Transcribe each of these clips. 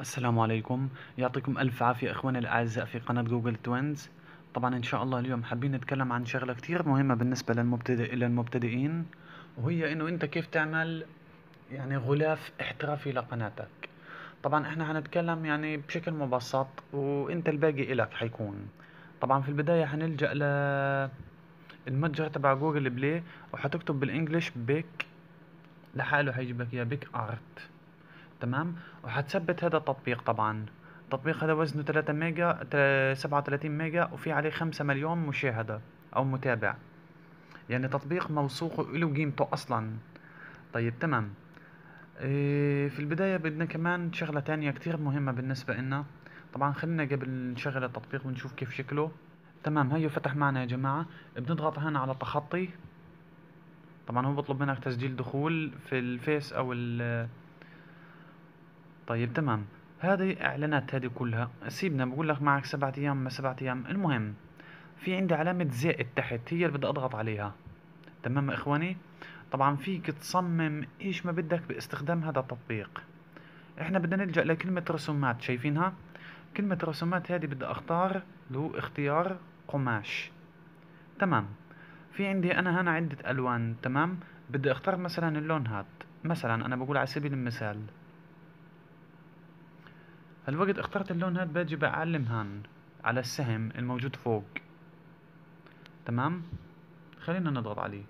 السلام عليكم. يعطيكم ألف عافية إخواني الأعزاء في قناة Google Twins. طبعا إن شاء الله اليوم حابين نتكلم عن شغلة كتير مهمة بالنسبة للمبتدئ للمبتدئين وهي إنه أنت كيف تعمل يعني غلاف احترافي لقناتك. طبعا إحنا حنتكلم يعني بشكل مبسط وأنت الباقي إلك حيكون. طبعا في البداية حنلجأ ل المتجر تبع Google Play وحتكتب بال English Pic. لحاله حيجيب لك إياه Pic Art. تمام؟ وحتثبت هذا التطبيق طبعا. التطبيق هذا وزنه 3 ميجا 37 ميجا وفي عليه 5 مليون مشاهدة أو متابع. يعني تطبيق موثوق وله قيمته أصلا. طيب تمام. إيه في البداية بدنا كمان شغلة تانية كتير مهمة بالنسبة لنا طبعا خلينا قبل نشغل التطبيق ونشوف كيف شكله. تمام هيو فتح معنا يا جماعة. بنضغط هنا على تخطي طبعا هو بطلب منك تسجيل دخول في الفيس أو ال طيب تمام. هذه إعلانات هذه كلها. سيبنا بقول لك معك سبعة أيام ما سبعة أيام. المهم في عندي علامة زائد تحت هي اللي بدي أضغط عليها. تمام إخواني؟ طبعا فيك تصمم إيش ما بدك باستخدام هذا التطبيق. إحنا بدنا نلجأ لكلمة رسومات شايفينها؟ كلمة رسومات هذه بدي أختار له اختيار قماش. تمام. في عندي أنا هنا عدة ألوان تمام؟ بدي أختار مثلا اللون هاد مثلا أنا بقول على سبيل المثال. هالوقت اخترت اللون هاد باجي بعلم هان على السهم الموجود فوق. تمام؟ خلينا نضغط عليه.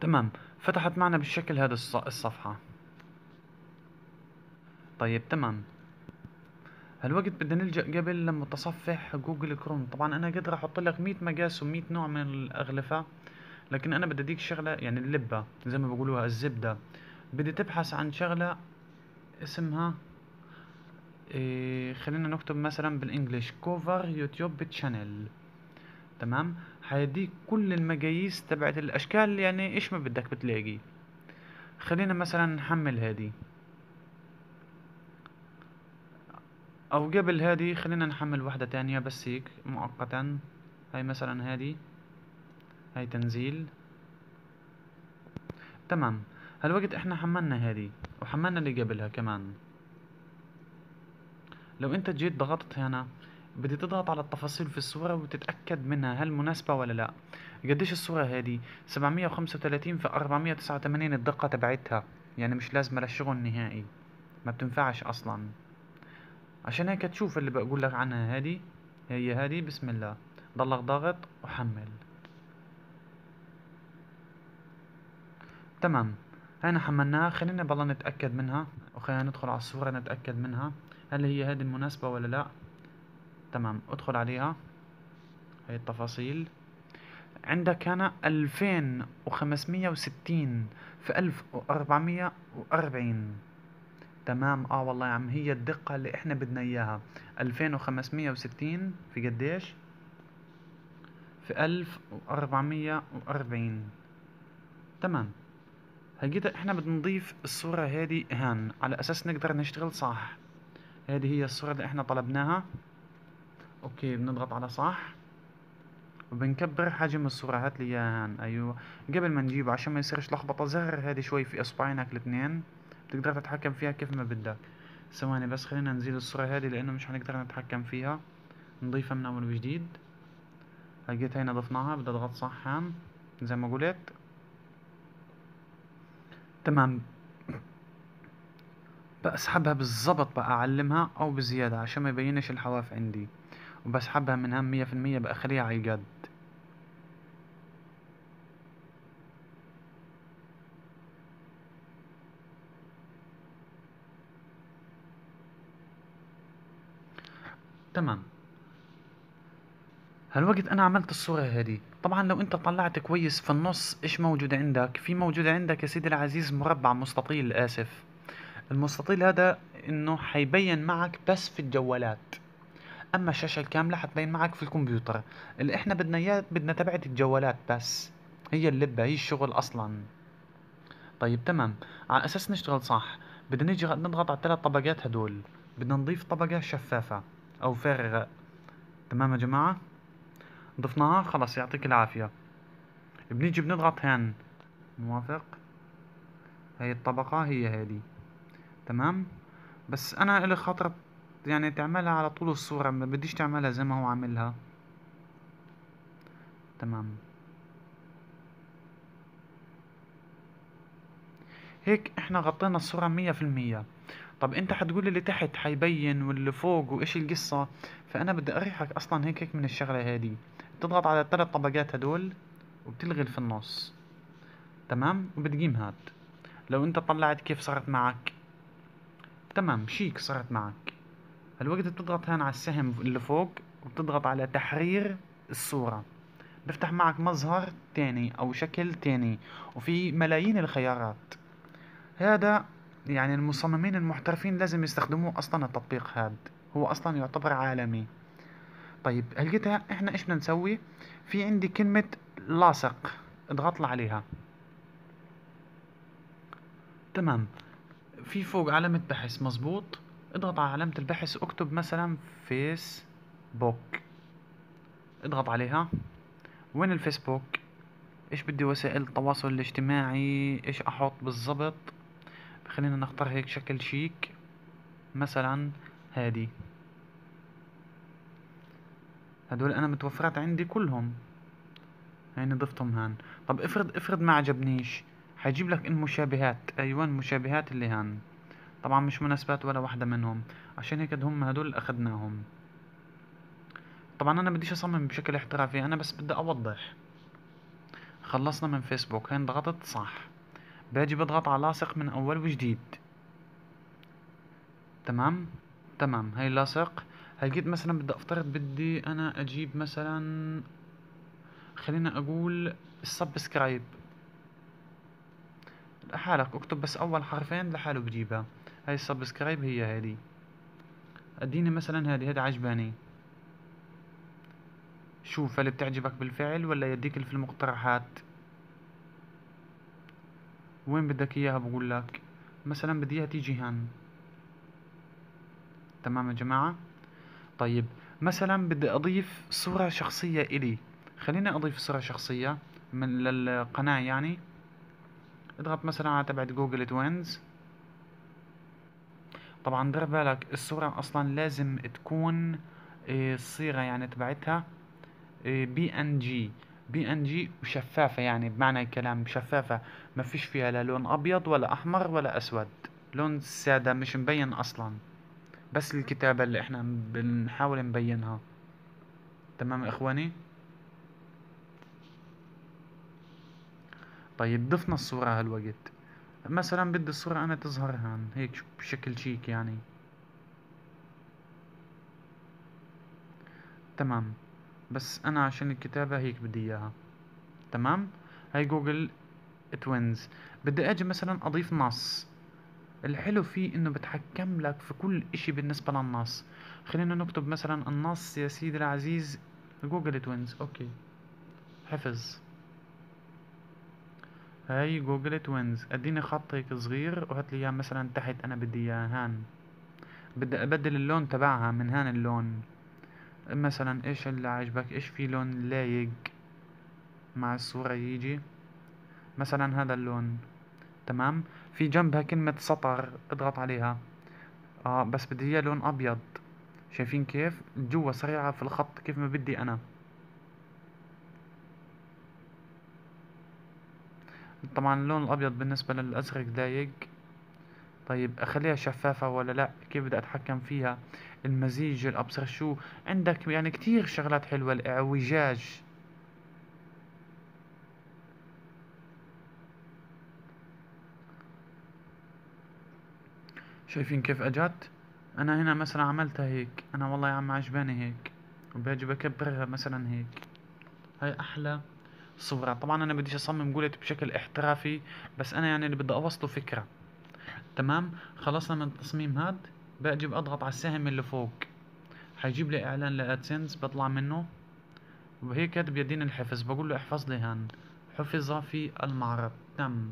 تمام. فتحت معنا بالشكل هذا الصفحة. طيب تمام. هالوقت بدنا نلجأ قبل لمتصفح Google Chrome. طبعا أنا قادر أحط لك 100 مقاس و100 نوع من الأغلفة لكن أنا بدي أديك شغلة يعني اللبة زي ما بقولوها الزبدة. بدي تبحث عن شغلة اسمها إيه خلينا نكتب مثلا بال English. cover YouTube channel تمام؟ حيديك كل المقاييس تبعت الأشكال يعني إيش ما بدك بتلاقي. خلينا مثلا نحمل هذه. أو قبل هذه خلينا نحمل واحدة تانية بس هيك مؤقتا. هاي مثلا هذه. هاي تنزيل. تمام. هالوقت إحنا حملنا هذه وحملنا اللي قبلها كمان. لو أنت جيت ضغطت هنا بدي تضغط على التفاصيل في الصورة وتتأكد منها هل مناسبة ولا لا. قديش الصورة هذه؟ 735 في 489 الدقة تبعتها. يعني مش لازمة للشغل نهائي ما بتنفعش أصلا. عشان هيك تشوف اللي بقول لك عنها هذه. هي هذه بسم الله. ضلك ضاغط وحمل. تمام. هنا حملناها. خلينا بالله نتأكد منها وخلينا ندخل على الصورة نتأكد منها. هل هي هذه المناسبة ولا لا؟ تمام ادخل عليها. هي التفاصيل. عندك هنا ألفين وخمسمية وستين في ألف وأربعمية وأربعين. تمام. آه والله يا عم هي الدقة اللي إحنا بدنا إياها. ألفين وخمسمية وستين في قديش؟ في ألف وأربعمية وأربعين. تمام. هجيت إحنا بدنا نضيف الصورة هذه هان على أساس نقدر نشتغل صح. هذه هي الصورة اللي إحنا طلبناها. أوكي بنضغط على صح. وبنكبر حجم الصورة. هات لي هان. أيوه. قبل ما نجيبه عشان ما يصيرش لخبطة زر هذه شوي في إصبعينك الاثنين. بتقدر تتحكم فيها كيف ما بدك. ثواني بس خلينا نزيل الصورة هذه لأنه مش حنقدر نتحكم فيها. نضيفها من أول وجديد. هجيت هنا ضفناها. بدي أضغط صح هان. زي ما قلت. تمام. بسحبها بالظبط بقى اعلمها أو بزيادة عشان ما يبينش الحواف عندي. وبسحبها من هم مية في المية بأخليها على الجد. تمام. هالوقت أنا عملت الصورة هذه؟ طبعا لو أنت طلعت كويس في النص إيش موجود عندك؟ في موجود عندك يا سيدي العزيز مربع مستطيل آسف. المستطيل هذا إنه حيبين معك بس في الجوالات. أما الشاشة الكاملة حتبين معك في الكمبيوتر. اللي إحنا بدنا إياه بدنا تبعت الجوالات بس. هي اللبة هي الشغل أصلا. طيب تمام. على أساس نشتغل صح بدنا نيجي نضغط على الثلاث طبقات هدول. بدنا نضيف طبقة شفافة أو فارغة. تمام يا جماعة؟ ضفناها خلاص يعطيك العافية. بنيجي بنضغط هان. موافق؟ هاي الطبقة هي هذه تمام؟ بس أنا إلي خاطر يعني تعملها على طول الصورة ما بديش تعملها زي ما هو عاملها. تمام. هيك إحنا غطينا الصورة مية في المية. طب أنت حتقول اللي تحت حيبين واللي فوق وإيش القصة؟ فأنا بدي أريحك أصلا هيك هيك من الشغلة هادي. بتضغط على الثلاث طبقات هدول وبتلغي اللي في النص. تمام؟ وبتقيم هاد. لو انت طلعت كيف صارت معك. تمام شيك صارت معك. الوقت بتضغط هون على السهم اللي فوق وبتضغط على تحرير الصورة. بفتح معك مظهر تاني أو شكل تاني. وفي ملايين الخيارات. هذا يعني المصممين المحترفين لازم يستخدموه أصلا التطبيق هذا هو أصلا يعتبر عالمي. طيب هلقيتها إحنا إيش بدنا نسوي؟ في عندي كلمة لاصق اضغط لي عليها. تمام. في فوق علامة بحث مظبوط؟ اضغط على علامة البحث واكتب مثلا فيسبوك اضغط عليها. وين الفيسبوك؟ إيش بدي وسائل التواصل الاجتماعي؟ إيش أحط بالضبط؟ خلينا نختار هيك شكل شيك. مثلا هادي. هدول أنا متوفرات عندي كلهم. يعني ضفتهم هان. طب افرض افرض ما عجبنيش. حيجيب لك المشابهات أيوه المشابهات اللي هان. طبعا مش مناسبات ولا واحدة منهم. عشان هيك هم هدول اخدناهم طبعا أنا بديش أصمم بشكل احترافي. أنا بس بدي أوضح. خلصنا من فيسبوك. هين ضغطت؟ صح. باجي بضغط على لاصق من أول وجديد. تمام؟ تمام. هاي لاصق. هلقيت مثلا بدي أفترض بدي أنا أجيب مثلا خلينا أقول السبسكرايب لحالك اكتب بس أول حرفين لحاله بجيبها. هاي السبسكرايب هي هذه أديني مثلا هذه هذه عجباني. شوف هل بتعجبك بالفعل ولا يديك في المقترحات؟ وين بدك إياها؟ بقول لك. مثلا بدي إياها تيجي هان. تمام يا جماعة؟ طيب مثلا بدي أضيف صورة شخصية إلي. خليني أضيف صورة شخصية من للقناة يعني. اضغط مثلا على تبعت Google Twins. طبعا دير بالك الصورة أصلا لازم تكون الصيغة يعني تبعتها PNG. PNG وشفافة يعني بمعنى الكلام شفافة. ما فيش فيها لا لون أبيض ولا أحمر ولا أسود. لون سادة مش مبين أصلا. بس الكتابة اللي إحنا بنحاول نبينها. تمام إخواني؟ طيب ضفنا الصورة هالوقت. مثلا بدي الصورة أنا تظهر هان هيك بشكل شيك يعني. تمام. بس أنا عشان الكتابة هيك بدي إياها. تمام؟ هاي Google Twins بدي أجي مثلا أضيف نص. الحلو فيه إنه بتحكم لك في كل إشي بالنسبة للنص. خلينا نكتب مثلا النص يا سيدي العزيز Google Twins. okay. حفظ. هاي Google Twins. أديني خط هيك صغير وهات لي إياه مثلا تحت أنا بدي إياه. هان. بدي أبدل اللون تبعها من هان اللون. مثلا إيش اللي عجبك إيش في لون لايق مع الصورة يجي؟ مثلا هذا اللون. تمام؟ في جنبها كلمة سطر اضغط عليها. آه بس بدي إياه لون أبيض. شايفين كيف؟ جوا سريعة في الخط كيف ما بدي أنا. طبعا اللون الأبيض بالنسبة للأزرق ضايق طيب أخليها شفافة ولا لا؟ كيف بدي أتحكم فيها؟ المزيج الابصر شو عندك يعني كتير شغلات حلوة. الإعوجاج. شايفين كيف أجت؟ أنا هنا مثلا عملتها هيك. أنا والله يا عم عجباني هيك. وباجي بكبرها مثلا هيك. هاي أحلى صورة. طبعا أنا بديش أصمم قولت بشكل احترافي بس أنا يعني اللي بدي أوصله فكرة. تمام؟ خلصنا من التصميم هاد. باجي بضغط على السهم اللي فوق. حيجيب لي إعلان لادسنس بطلع منه. وهيك بيديني الحفظ. بقول له احفظ لي هان. حفظ في المعرض. تم.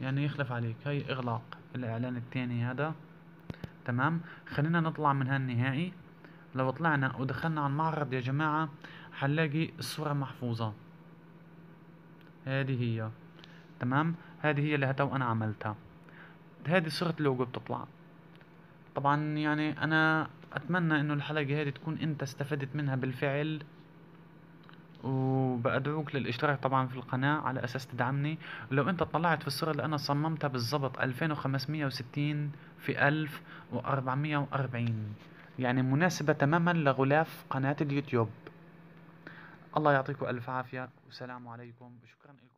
يعني يخلف عليك. هاي إغلاق. الإعلان التاني هذا. تمام؟ خلينا نطلع من هالنهائي لو طلعنا ودخلنا على المعرض يا جماعة حنلاقي الصورة محفوظة. هذه هي. تمام؟ هذه هي اللي هتو أنا عملتها. هذه صورة اللوجو بتطلع. طبعا يعني أنا أتمنى إنه الحلقة هذه تكون أنت استفدت منها بالفعل. وبأدعوك للإشتراك طبعا في القناة على أساس تدعمني. لو أنت طلعت في الصورة اللي أنا صممتها بالضبط 2560 في 1440 يعني مناسبة تماما لغلاف قناة اليوتيوب. الله يعطيكم ألف عافية. والسلام عليكم. وشكرا لكم.